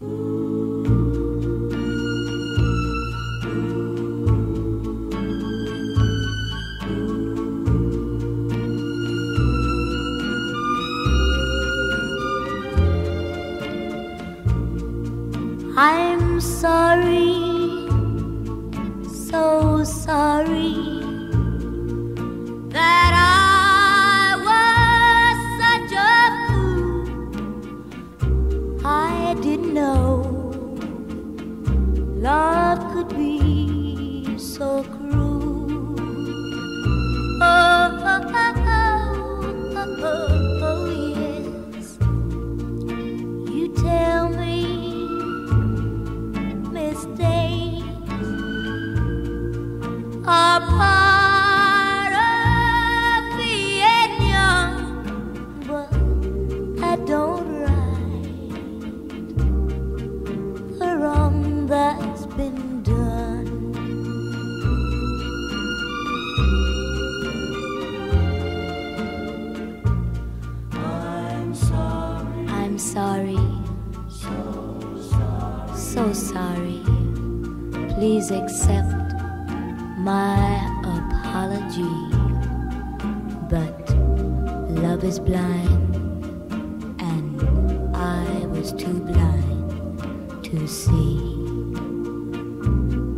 I'm sorry, so sorry. Love could be so cruel. Oh, oh, oh, oh, oh, oh yes. You tell me mistakes are part. sorry. Please accept my apology. But love is blind, and I was too blind to see.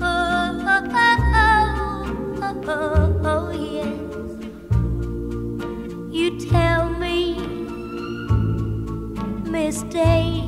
Oh, oh, oh, you tell me Stay.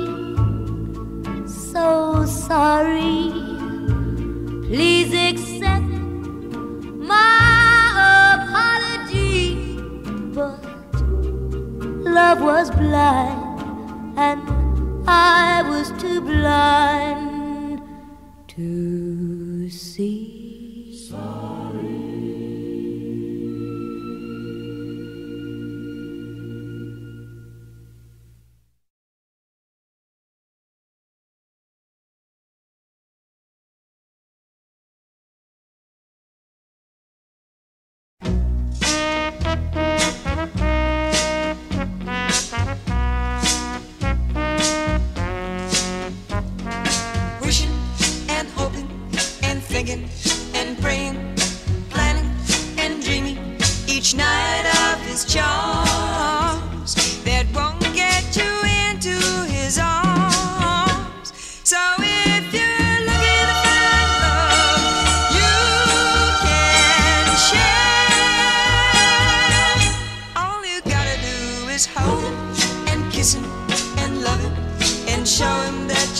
love was blind, and I was too blind to see. Sorry.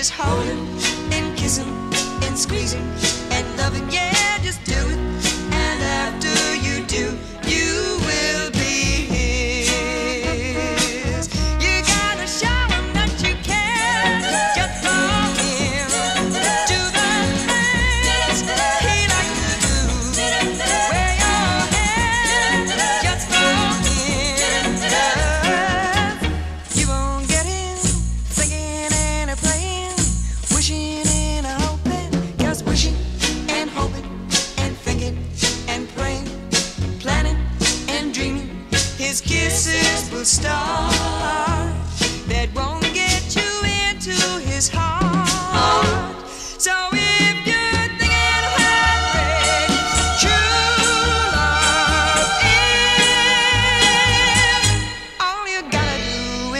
his home.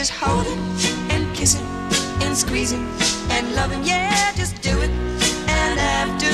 is holding and kissing and squeezing and loving. Yeah, just do it. And after.